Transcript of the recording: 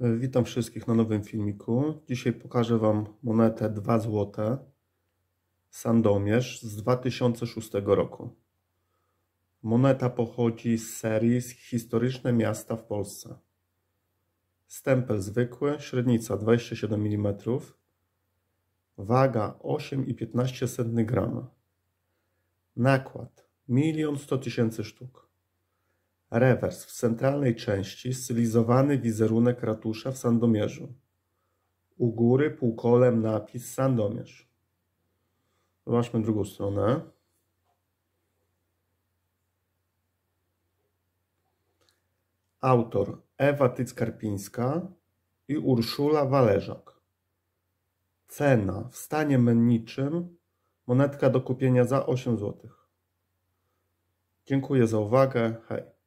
Witam wszystkich na nowym filmiku. Dzisiaj pokażę Wam monetę 2 zł Sandomierz z 2006 roku. Moneta pochodzi z serii Historyczne miasta w Polsce. Stempel zwykły, średnica 27 mm, waga 8,15 g, nakład 1 100 000 sztuk. Rewers w centralnej części stylizowany wizerunek ratusza w Sandomierzu. U góry półkolem napis Sandomierz. Zobaczmy drugą stronę. Autor Ewa Tyckarpińska i Urszula Wależak. Cena w stanie menniczym monetka do kupienia za 8 zł. Dziękuję za uwagę. Hej.